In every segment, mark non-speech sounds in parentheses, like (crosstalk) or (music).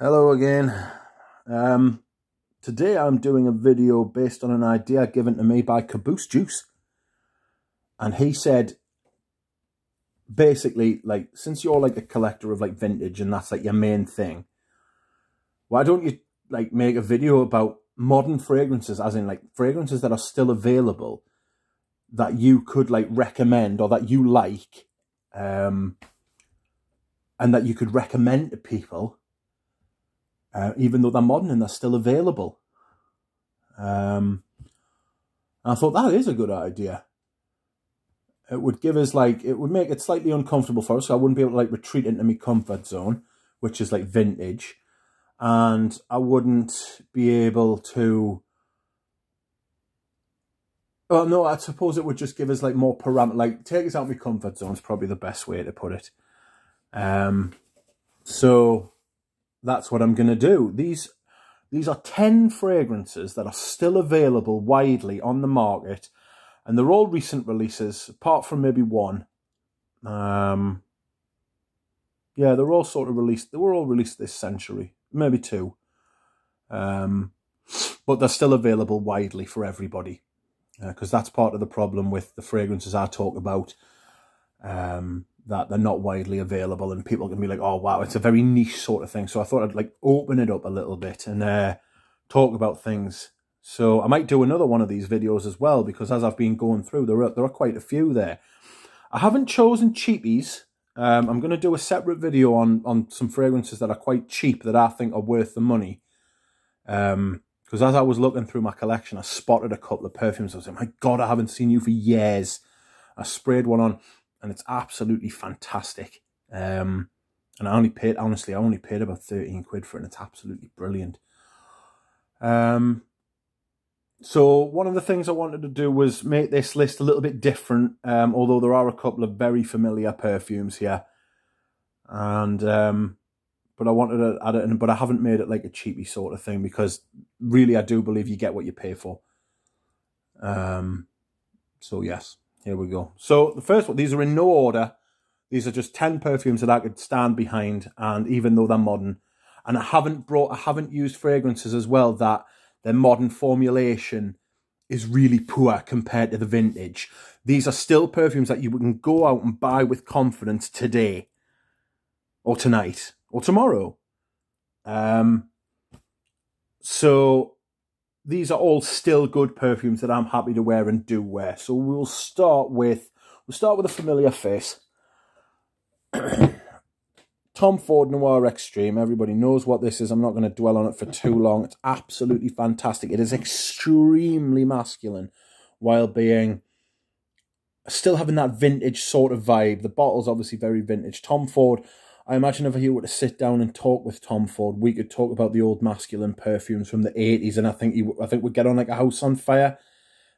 Hello again. Um, today I'm doing a video based on an idea given to me by Caboose Juice. And he said, basically, like, since you're like a collector of like vintage and that's like your main thing, why don't you like make a video about modern fragrances, as in like fragrances that are still available that you could like recommend or that you like, um, and that you could recommend to people uh, even though they're modern and they're still available. Um, I thought that is a good idea. It would give us like, it would make it slightly uncomfortable for us. So I wouldn't be able to like retreat into my comfort zone, which is like vintage. And I wouldn't be able to, oh no, I suppose it would just give us like more parameter, like take us out of my comfort zone is probably the best way to put it. Um, so that's what I'm going to do. These these are 10 fragrances that are still available widely on the market, and they're all recent releases, apart from maybe one. Um, yeah, they're all sort of released. They were all released this century, maybe two. Um, but they're still available widely for everybody, because uh, that's part of the problem with the fragrances I talk about. Um, that they're not widely available and people can be like, oh, wow, it's a very niche sort of thing. So I thought I'd like open it up a little bit and uh, talk about things. So I might do another one of these videos as well because as I've been going through, there are, there are quite a few there. I haven't chosen cheapies. Um, I'm going to do a separate video on, on some fragrances that are quite cheap that I think are worth the money. Um, because as I was looking through my collection, I spotted a couple of perfumes. I was like, my God, I haven't seen you for years. I sprayed one on and it's absolutely fantastic. Um, and I only paid, honestly, I only paid about 13 quid for it, and it's absolutely brilliant. Um, so one of the things I wanted to do was make this list a little bit different, um, although there are a couple of very familiar perfumes here. And, um, but I wanted to add it in, but I haven't made it like a cheapy sort of thing because really I do believe you get what you pay for. Um, so yes. Here we go. So the first one, these are in no order. These are just 10 perfumes that I could stand behind. And even though they're modern, and I haven't brought, I haven't used fragrances as well that their modern formulation is really poor compared to the vintage. These are still perfumes that you can go out and buy with confidence today or tonight or tomorrow. Um, so these are all still good perfumes that I'm happy to wear and do wear. So we'll start with we'll start with a familiar face. (clears throat) Tom Ford Noir Extreme. Everybody knows what this is. I'm not going to dwell on it for too long. It's absolutely fantastic. It is extremely masculine while being still having that vintage sort of vibe. The bottle's obviously very vintage. Tom Ford I imagine if he were to sit down and talk with Tom Ford, we could talk about the old masculine perfumes from the eighties, and I think he, I think we'd get on like a house on fire.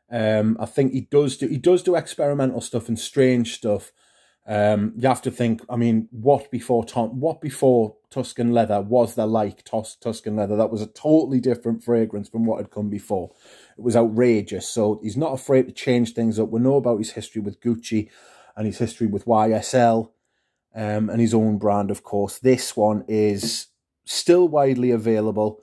Um, I think he does do he does do experimental stuff and strange stuff. Um, you have to think. I mean, what before Tom? What before Tuscan leather was there like Tus Tuscan leather? That was a totally different fragrance from what had come before. It was outrageous. So he's not afraid to change things up. We know about his history with Gucci and his history with YSL um, and his own brand, of course. This one is still widely available,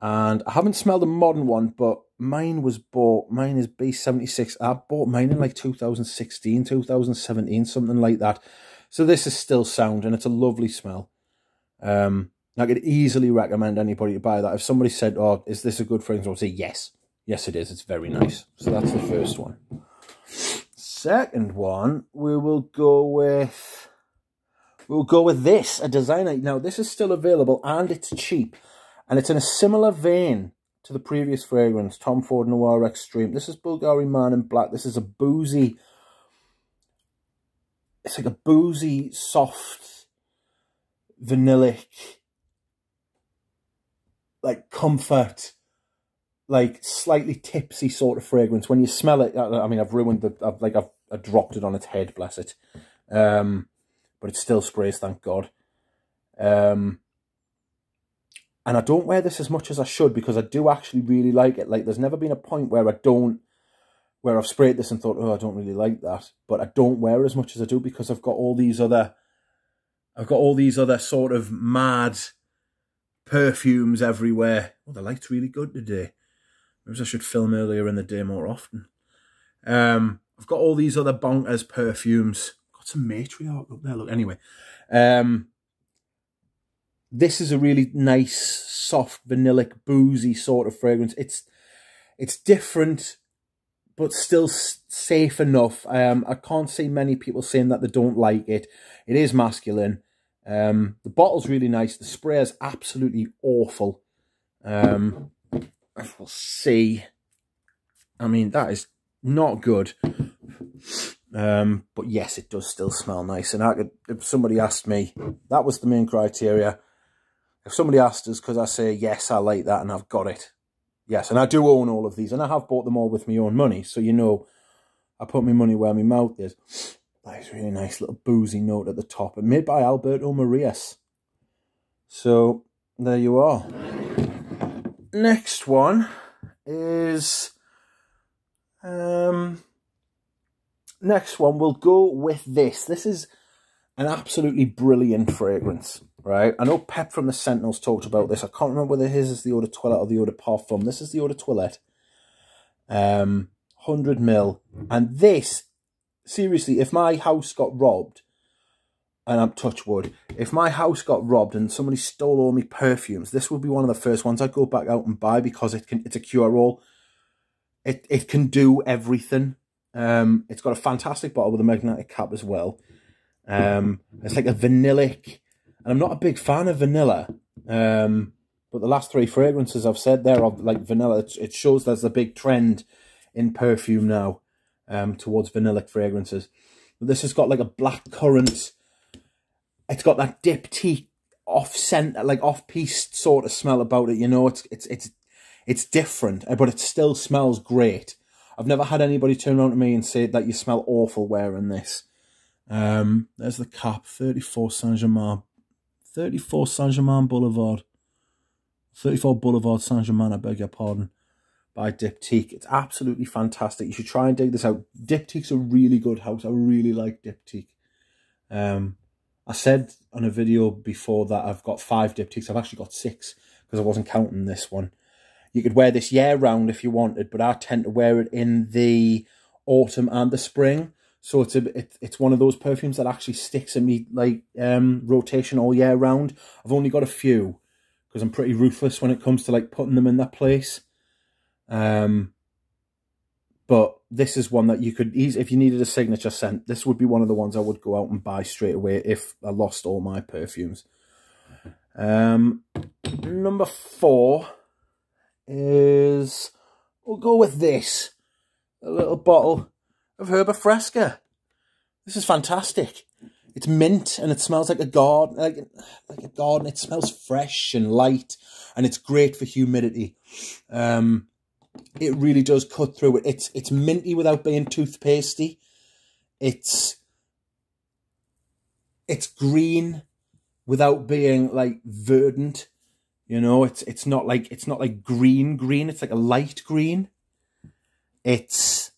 and I haven't smelled a modern one, but mine was bought. Mine is B76. I bought mine in like 2016, 2017, something like that. So this is still sound, and it's a lovely smell. Um, I could easily recommend anybody to buy that. If somebody said, "Oh, is this a good fragrance?" I would say yes. Yes, it is. It's very nice. So that's the first one. Second one, we will go with We'll go with this, a designer. Now, this is still available and it's cheap. And it's in a similar vein to the previous fragrance, Tom Ford Noir Extreme. This is Bulgari Man in Black. This is a boozy, it's like a boozy, soft, vanillic, like comfort, like slightly tipsy sort of fragrance. When you smell it, I mean, I've ruined the, I've, like I've, I've dropped it on its head, bless it. Um, but it still sprays, thank God. Um, and I don't wear this as much as I should because I do actually really like it. Like, there's never been a point where I don't, where I've sprayed this and thought, oh, I don't really like that. But I don't wear it as much as I do because I've got all these other, I've got all these other sort of mad perfumes everywhere. Oh, the light's really good today. Maybe I should film earlier in the day more often. Um, I've got all these other bonkers perfumes. Got some matriarch up there. Look, anyway. Um, this is a really nice, soft, vanillic, boozy sort of fragrance. It's it's different, but still safe enough. Um, I can't see many people saying that they don't like it. It is masculine. Um, the bottle's really nice. The spray is absolutely awful. Um, we'll see. I mean, that is not good. Um, but yes, it does still smell nice. And I could, if somebody asked me, that was the main criteria. If somebody asked us, because I say, yes, I like that and I've got it. Yes, and I do own all of these. And I have bought them all with my own money. So, you know, I put my money where my mouth is. That is really nice little boozy note at the top. And made by Alberto Morillas. So, there you are. Next one is... Um, next one, we'll go with this. This is an absolutely brilliant fragrance, right? I know Pep from the Sentinels talked about this. I can't remember whether his is the Eau de Toilette or the Eau de Parfum. This is the Eau de Toilette. Um, 100 mil. And this, seriously, if my house got robbed, and I'm touch wood, if my house got robbed and somebody stole all my perfumes, this would be one of the first ones I'd go back out and buy because it can it's a cure-all. It, it can do everything. Um, it's got a fantastic bottle with a magnetic cap as well. Um, it's like a vanillic, and I'm not a big fan of vanilla. Um, but the last three fragrances I've said there are like vanilla. It, it shows there's a big trend in perfume now um, towards vanillic fragrances. But this has got like a black currant. It's got that diptyque off scent, like off piece sort of smell about it. You know, it's it's it's it's different, but it still smells great. I've never had anybody turn around to me and say that you smell awful wearing this. Um, there's the cap, 34 Saint-Germain. 34 Saint-Germain Boulevard. 34 Boulevard Saint-Germain, I beg your pardon, by Diptyque. It's absolutely fantastic. You should try and dig this out. Diptyque's a really good house. I really like Diptyque. Um, I said on a video before that I've got five Diptyques. I've actually got six because I wasn't counting this one. You could wear this year round if you wanted, but I tend to wear it in the autumn and the spring. So it's a it, it's one of those perfumes that actually sticks in me like um, rotation all year round. I've only got a few because I'm pretty ruthless when it comes to like putting them in that place. Um, but this is one that you could easily, if you needed a signature scent, this would be one of the ones I would go out and buy straight away if I lost all my perfumes. Um, number four is, we'll go with this. A little bottle of Herba Fresca. This is fantastic. It's mint and it smells like a garden, like, like a garden. It smells fresh and light and it's great for humidity. Um, it really does cut through it. It's, it's minty without being toothpastey. It's, it's green without being like verdant. You know, it's it's not like it's not like green green. It's like a light green. It's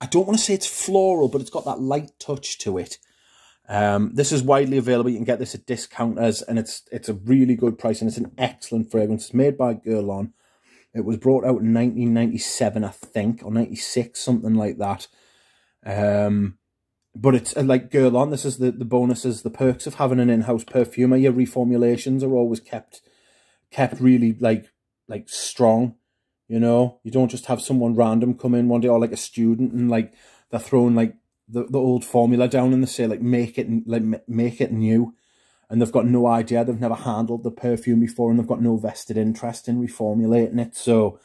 I don't want to say it's floral, but it's got that light touch to it. Um, this is widely available. You can get this at discounters, and it's it's a really good price, and it's an excellent fragrance. It's made by Guerlain. It was brought out in 1997, I think, or 96, something like that. Um, but it's like Guerlain. This is the, the bonuses, the perks of having an in-house perfumer. Your reformulations are always kept kept really like like strong. You know, you don't just have someone random come in one day or like a student and like they're throwing like the, the old formula down and they say like make it like make it new and they've got no idea they've never handled the perfume before and they've got no vested interest in reformulating it so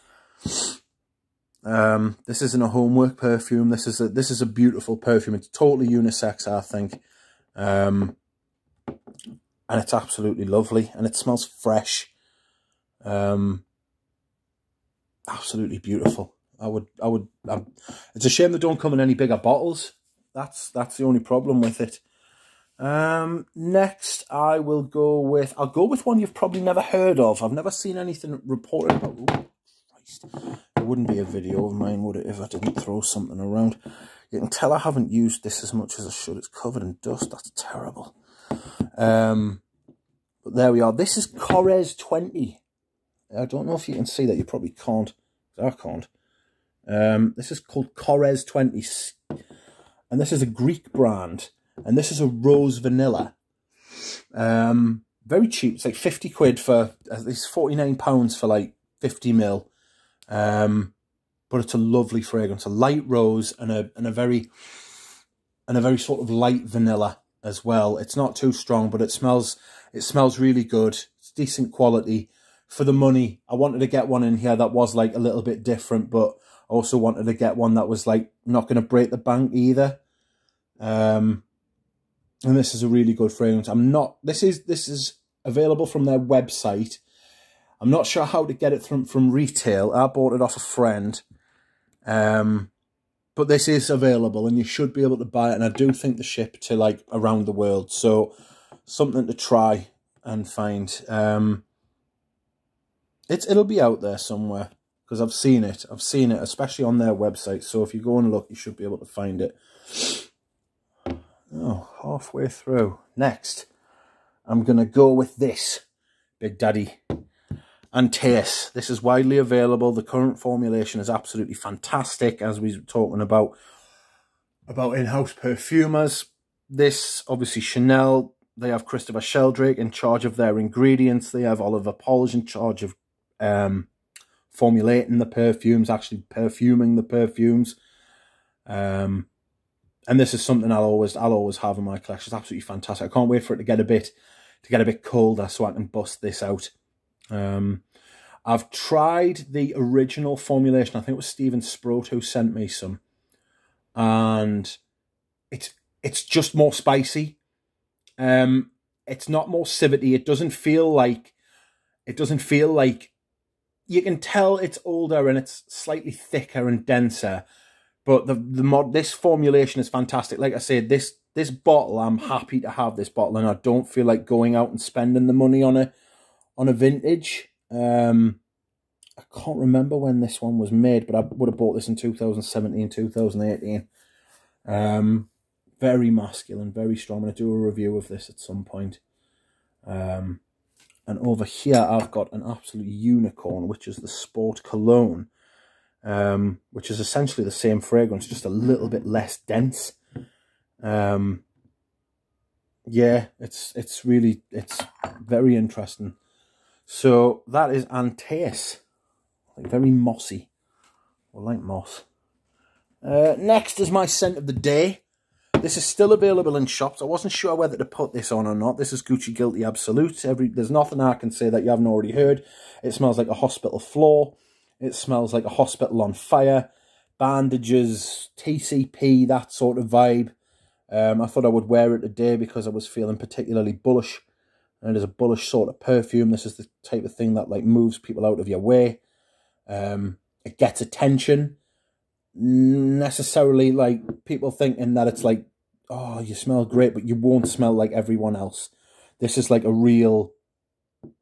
um, this isn't a homework perfume. This is a this is a beautiful perfume. It's totally unisex, I think. Um, and it's absolutely lovely. And it smells fresh. Um, absolutely beautiful. I would, I would, I'm, it's a shame they don't come in any bigger bottles. That's, that's the only problem with it. Um, next I will go with, I'll go with one you've probably never heard of. I've never seen anything reported about. Christ wouldn't be a video of mine, would it, if I didn't throw something around. You can tell I haven't used this as much as I should. It's covered in dust. That's terrible. Um, But there we are. This is Korres 20. I don't know if you can see that. You probably can't. I can't. Um, this is called Korres 20. And this is a Greek brand. And this is a rose vanilla. Um, very cheap. It's like 50 quid for, it's 49 pounds for like 50 mil. Um, but it's a lovely fragrance, a light rose and a, and a very, and a very sort of light vanilla as well. It's not too strong, but it smells, it smells really good. It's decent quality for the money. I wanted to get one in here that was like a little bit different, but also wanted to get one that was like not going to break the bank either. Um, and this is a really good fragrance. I'm not, this is, this is available from their website. I'm not sure how to get it from, from retail. I bought it off a friend. Um, but this is available and you should be able to buy it. And I do think the ship to like around the world. So something to try and find. Um, it's, it'll be out there somewhere because I've seen it. I've seen it, especially on their website. So if you go and look, you should be able to find it. Oh, halfway through. Next, I'm going to go with this, Big Daddy Antaeus. This is widely available. The current formulation is absolutely fantastic, as we were talking about, about in-house perfumers. This, obviously, Chanel, they have Christopher Sheldrake in charge of their ingredients. They have Oliver Polge in charge of um, formulating the perfumes, actually perfuming the perfumes. Um, and this is something I'll always I'll always have in my collection. It's absolutely fantastic. I can't wait for it to get a bit to get a bit colder so I can bust this out. Um, I've tried the original formulation. I think it was Steven Sproat who sent me some, and it's it's just more spicy. Um, it's not more civety. It doesn't feel like it doesn't feel like you can tell it's older and it's slightly thicker and denser but the the mod this formulation is fantastic. Like I said, this this bottle, I'm happy to have this bottle, and I don't feel like going out and spending the money on a on a vintage. Um, I can't remember when this one was made, but I would have bought this in 2017, 2018. Um, very masculine, very strong. I'm going to do a review of this at some point. Um, and over here, I've got an absolute unicorn, which is the Sport Cologne um, which is essentially the same fragrance, just a little bit less dense. Um, yeah, it's it's really it's very interesting. So that is Antaeus, like very mossy, or like moss. Uh, next is my scent of the day. This is still available in shops. I wasn't sure whether to put this on or not. This is Gucci Guilty Absolute. Every There's nothing I can say that you haven't already heard. It smells like a hospital floor. It smells like a hospital on fire, bandages, TCP, that sort of vibe. Um, I thought I would wear it today because I was feeling particularly bullish. And it is a bullish sort of perfume. This is the type of thing that like moves people out of your way. Um, it gets attention. Necessarily like people thinking that it's like, oh, you smell great, but you won't smell like everyone else. This is like a real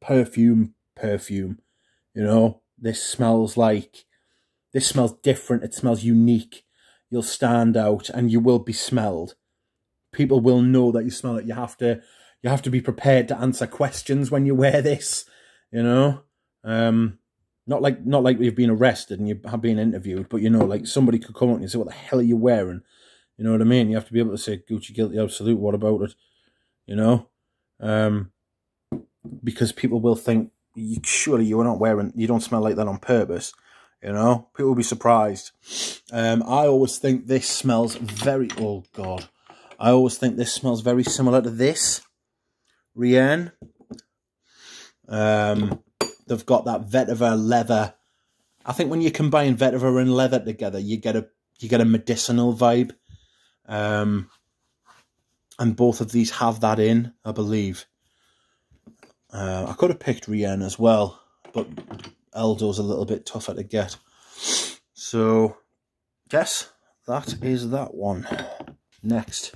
perfume perfume, you know? This smells like, this smells different. It smells unique. You'll stand out and you will be smelled. People will know that you smell it. You have to, you have to be prepared to answer questions when you wear this, you know? Um, not like, not like you've been arrested and you have been interviewed, but you know, like somebody could come up and say, what the hell are you wearing? You know what I mean? You have to be able to say Gucci guilty absolute. What about it? You know? Um, because people will think you, surely you are not wearing, you don't smell like that on purpose. You know, people will be surprised. Um, I always think this smells very, oh God. I always think this smells very similar to this. Rien. Um, they've got that vetiver leather. I think when you combine vetiver and leather together, you get a you get a medicinal vibe. Um, and both of these have that in, I believe. Uh, I could have picked Rien as well, but Eldo's a little bit tougher to get. So, yes, that is that one. Next,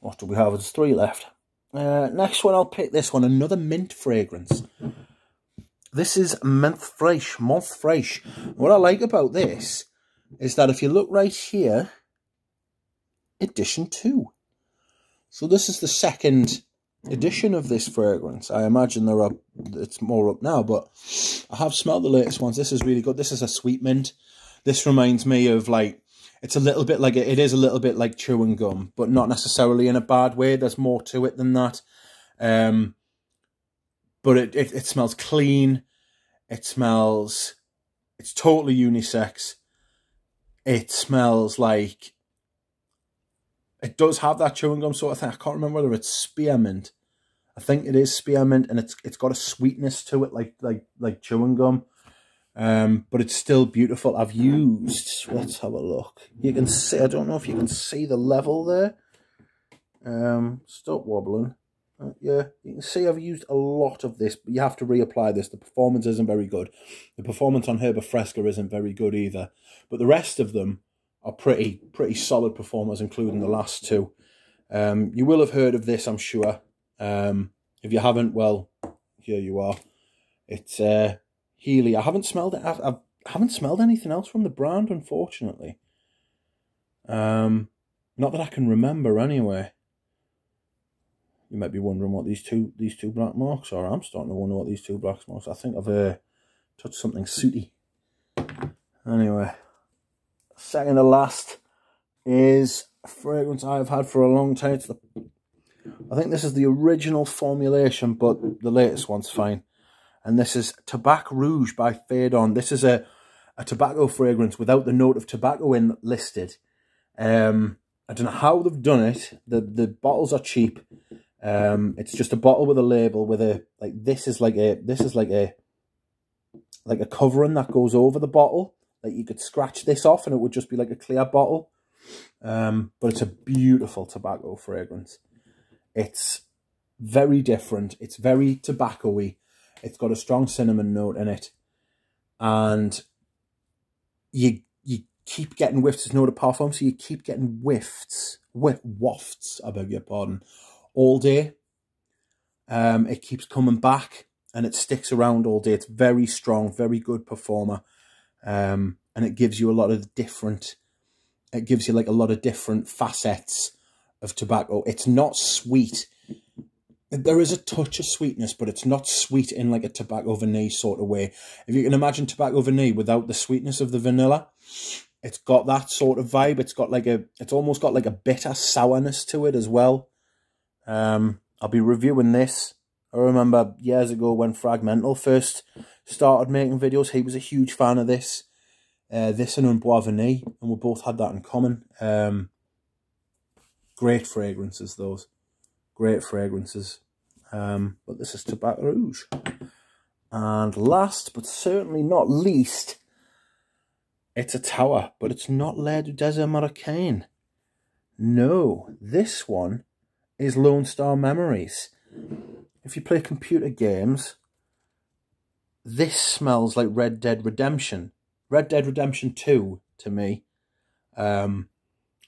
what do we have? There's three left. Uh, next one, I'll pick this one, another mint fragrance. This is Fraîche, Menthe Fraîche. What I like about this is that if you look right here, edition 2. So this is the second edition of this fragrance. I imagine there are it's more up now, but I have smelled the latest ones. This is really good. This is a sweet mint. This reminds me of like it's a little bit like it is a little bit like chewing gum, but not necessarily in a bad way. There's more to it than that. Um, but it, it, it smells clean. It smells, it's totally unisex. It smells like, it does have that chewing gum sort of thing. I can't remember whether it's spearmint. I think it is spearmint, and it's it's got a sweetness to it, like like like chewing gum. Um, but it's still beautiful. I've used, let's have a look. You can see, I don't know if you can see the level there. Um, stop wobbling. Uh, yeah, you can see I've used a lot of this, but you have to reapply this. The performance isn't very good. The performance on Herba Fresca isn't very good either. But the rest of them are pretty pretty solid performers, including the last two. Um, you will have heard of this, I'm sure. Um, if you haven't, well, here you are. It's uh, Heeley. I haven't smelled it. I've, I haven't smelled anything else from the brand, unfortunately. Um, not that I can remember, anyway. You might be wondering what these two these two black marks are. I'm starting to wonder what these two black marks. I think I've uh, touched something sooty. Anyway, second to last is a fragrance I've had for a long time. The, I think this is the original formulation, but the latest one's fine. And this is Tobacco Rouge by Phaedon. This is a, a tobacco fragrance without the note of tobacco in listed. Um, I don't know how they've done it. The the bottles are cheap. Um, it's just a bottle with a label with a like this is like a this is like a like a covering that goes over the bottle. Like you could scratch this off and it would just be like a clear bottle. Um, but it's a beautiful tobacco fragrance. It's very different. It's very tobacco-y. It's got a strong cinnamon note in it. And you you keep getting whiffs. There's no de parfum, so you keep getting whiffs, whiff, wafts, I beg your pardon, all day. Um, it keeps coming back and it sticks around all day. It's very strong, very good performer. Um, and it gives you a lot of different, it gives you like a lot of different facets of tobacco. It's not sweet. There is a touch of sweetness, but it's not sweet in like a tobacco vanilla sort of way. If you can imagine tobacco vanilla without the sweetness of the vanilla, it's got that sort of vibe. It's got like a, it's almost got like a bitter sourness to it as well. Um, I'll be reviewing this. I remember years ago when Fragmental first started making videos, he was a huge fan of this. Uh, this and Un Bois Vanille, and we both had that in common. Um, great fragrances, those. Great fragrances. Um, but this is Tobacco Rouge. And last, but certainly not least, it's a Tauer, but it's not L'air du Désert Marocain. No, this one is Lone Star Memories. If you play computer games, this smells like Red Dead Redemption. Red Dead Redemption 2 to me. Um,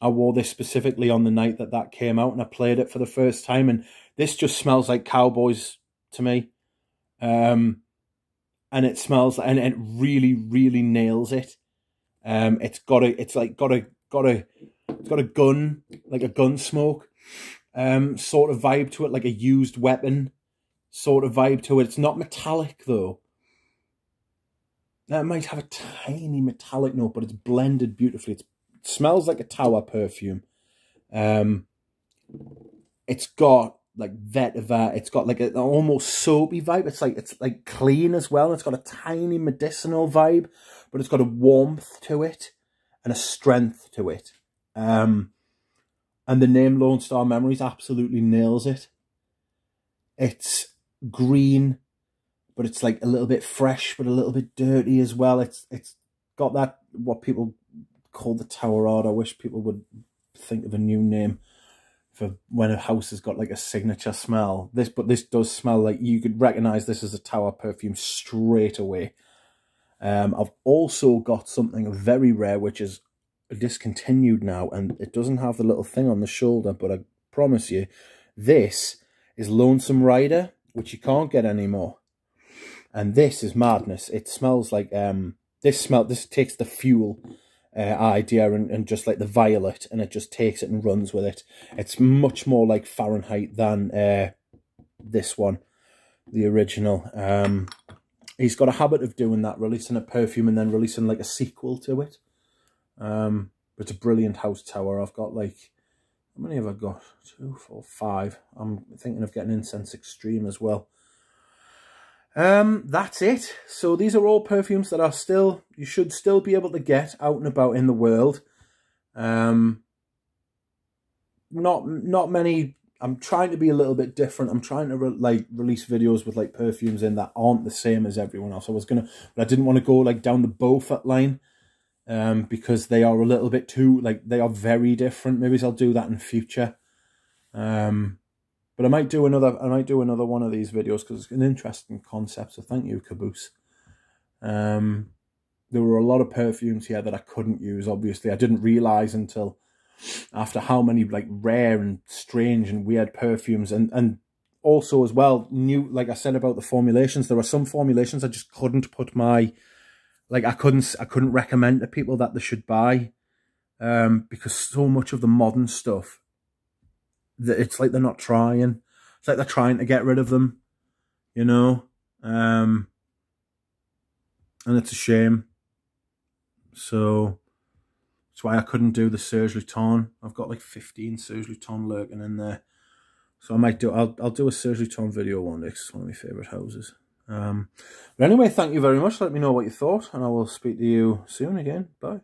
I wore this specifically on the night that that came out and I played it for the first time and this just smells like cowboys to me. Um, and it smells and it really really nails it. Um, it's got a it's like got a got a it's got a gun like a gun smoke um, sort of vibe to it, like a used weapon sort of vibe to it. It's not metallic though. Now, it might have a tiny metallic note, but it's blended beautifully. It's, it smells like a Tauer perfume. Um, it's got like vetiver. It's got like an almost soapy vibe. It's like it's like clean as well. It's got a tiny medicinal vibe, but it's got a warmth to it and a strength to it. Um, and the name Lone Star Memories absolutely nails it. It's green, but it's like a little bit fresh, but a little bit dirty as well. It's it's got that what people call the Tauerade. I wish people would think of a new name for when a house has got like a signature smell. This, but this does smell like you could recognize this as a Tower perfume straight away. Um, I've also got something very rare, which is discontinued now and it doesn't have the little thing on the shoulder but I promise you this is Lonesome Rider which you can't get anymore and this is madness it smells like um this smell this takes the fuel uh, idea and, and just like the violet and it just takes it and runs with it it's much more like Fahrenheit than uh this one, the original. Um, he's got a habit of doing that, releasing a perfume and then releasing like a sequel to it. Um, but it's a brilliant house Tauer. I've got like, how many have I got? Two, four, five. I'm thinking of getting Incense Extreme as well. Um, that's it. So these are all perfumes that are still, you should still be able to get out and about in the world. Um, not, not many, I'm trying to be a little bit different. I'm trying to re like release videos with like perfumes in that aren't the same as everyone else. I was going to, but I didn't want to go like down the Beaufort line. Um, because they are a little bit too, like, they are very different. Maybe I'll do that in future. Um, but I might do another. I might do another one of these videos because it's an interesting concept. So thank you, Caboose. Um, there were a lot of perfumes here that I couldn't use. Obviously, I didn't realize until after how many like rare and strange and weird perfumes and and also as well new like I said about the formulations. There are some formulations I just couldn't put my like I couldn't I couldn't recommend to people that they should buy um, because so much of the modern stuff it's like they're not trying. It's like they're trying to get rid of them, you know. Um, and it's a shame. So that's why I couldn't do the Serge Lutens. I've got like 15 Serge Lutens lurking in there. So I might do, I'll, I'll do a Serge Lutens video one day it's one of my favourite houses. Um, but anyway, thank you very much. Let me know what you thought and I will speak to you soon again. Bye.